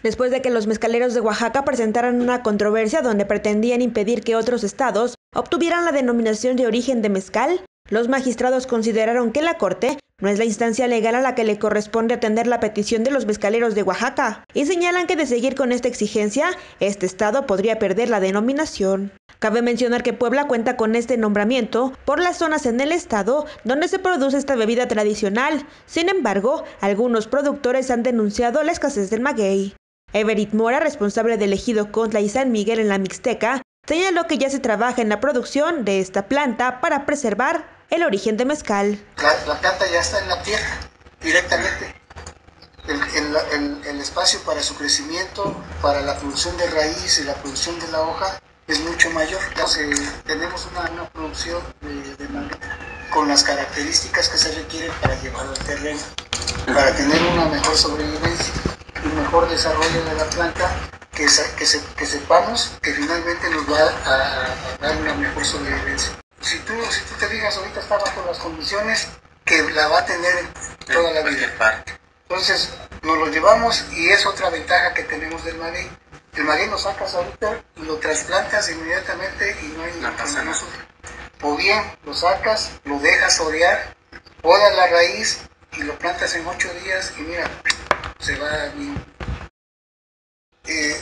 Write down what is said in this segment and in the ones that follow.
Después de que los mezcaleros de Oaxaca presentaran una controversia donde pretendían impedir que otros estados obtuvieran la denominación de origen de mezcal, los magistrados consideraron que la Corte no es la instancia legal a la que le corresponde atender la petición de los mezcaleros de Oaxaca y señalan que de seguir con esta exigencia, este estado podría perder la denominación. Cabe mencionar que Puebla cuenta con este nombramiento por las zonas en el estado donde se produce esta bebida tradicional. Sin embargo, algunos productores han denunciado la escasez del maguey. Everett Mora, responsable del ejido Contla y San Miguel en la Mixteca, señaló que ya se trabaja en la producción de esta planta para preservar el origen de mezcal. La, planta ya está en la tierra directamente. El, espacio para su crecimiento, para la producción de raíz y la producción de la hoja es mucho mayor. Entonces, tenemos una, producción de, de con las características que se requieren para llevar al terreno, para tener una mejor mejor desarrollo de la planta, que, que, que sepamos que finalmente nos va a dar una mejor sobrevivencia si tú, si tú te digas ahorita está bajo las condiciones que la va a tener toda la vida. Entonces, nos lo llevamos y es otra ventaja que tenemos del maguey. El maguey lo sacas ahorita y lo trasplantas inmediatamente y no hay no pasa nada. O bien lo sacas, lo dejas orear, podas la raíz y lo plantas en ocho días y mira, se va bien. Eh,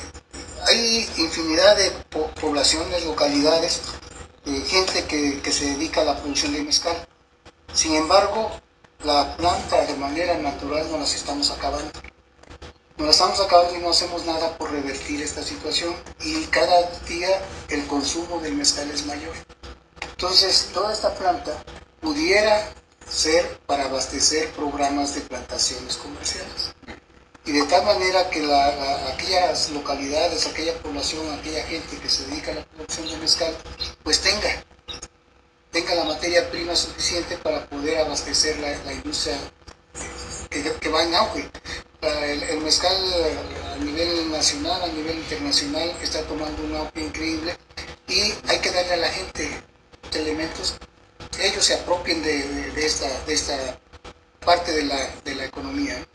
hay infinidad de poblaciones, localidades gente que, se dedica a la producción de mezcal. Sin embargo, la planta de manera natural no las estamos acabando. No la estamos acabando y no hacemos nada por revertir esta situación y cada día el consumo del mezcal es mayor. Entonces, toda esta planta pudiera ser para abastecer programas de plantaciones comerciales y de tal manera que aquellas localidades, aquella población, aquella gente que se dedica a la producción de mezcal, pues tenga, tenga la materia prima suficiente para poder abastecer la, industria que, va en auge. El, mezcal a nivel nacional, a nivel internacional, está tomando un auge increíble y hay que darle a la gente elementos ellos se apropien de, esta, de esta parte de la, de la economía.